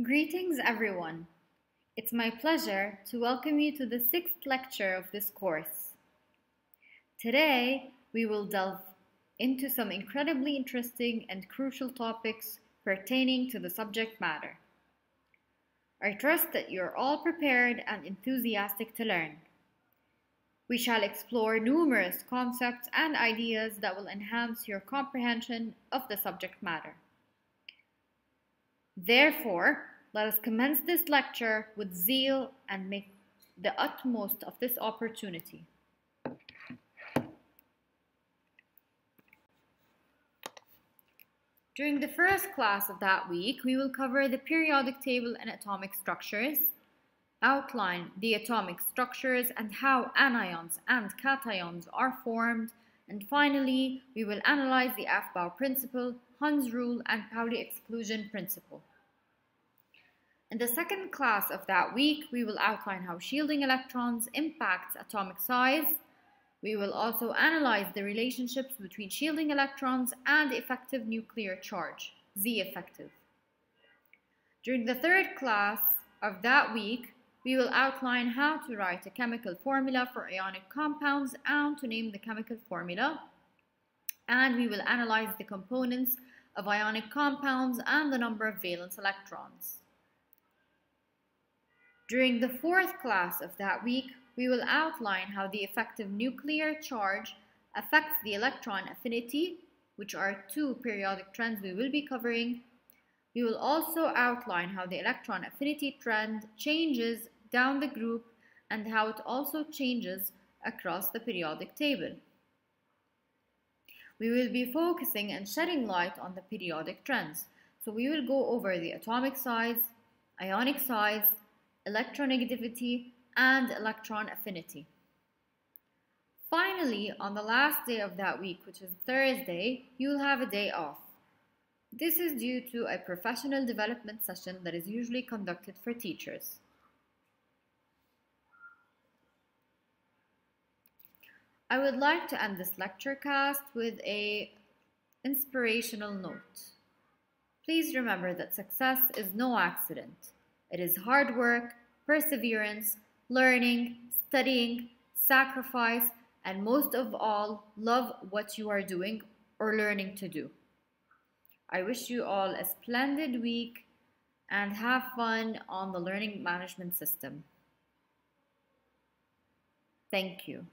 Greetings, everyone. It's my pleasure to welcome you to the sixth lecture of this course. Today, we will delve into some incredibly interesting and crucial topics pertaining to the subject matter. I trust that you're all prepared and enthusiastic to learn. We shall explore numerous concepts and ideas that will enhance your comprehension of the subject matter. Therefore, let us commence this lecture with zeal and make the utmost of this opportunity. During the first class of that week, we will cover the periodic table and atomic structures, outline the atomic structures and how anions and cations are formed, and finally, we will analyze the Aufbau principle, Hund's rule, and Pauli exclusion principle. In the second class of that week, we will outline how shielding electrons impacts atomic size, we will also analyze the relationships between shielding electrons and effective nuclear charge, Z effective. During the third class of that week, we will outline how to write a chemical formula for ionic compounds and to name the chemical formula. And we will analyze the components of ionic compounds and the number of valence electrons. During the fourth class of that week, we will outline how the effective nuclear charge affects the electron affinity, which are two periodic trends we will be covering. We will also outline how the electron affinity trend changes down the group and how it also changes across the periodic table. We will be focusing and shedding light on the periodic trends. So we will go over the atomic size, ionic size, electronegativity, and electron affinity. Finally, on the last day of that week, which is Thursday, you'll have a day off. This is due to a professional development session that is usually conducted for teachers. I would like to end this lecture cast with a inspirational note. Please remember that success is no accident. It is hard work, perseverance, learning, studying, sacrifice, and most of all, love what you are doing or learning to do. I wish you all a splendid week and have fun on the learning management system. Thank you.